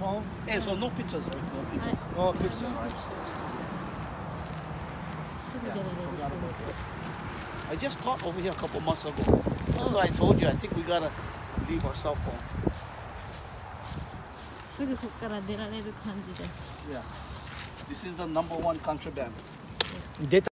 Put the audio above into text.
phone? Hey, so no pictures. No pictures. No pictures. Yeah, I just taught over here a couple months ago. That's why I told you. I think we gotta leave our cell phone. Yeah. This is the number one contraband. 出た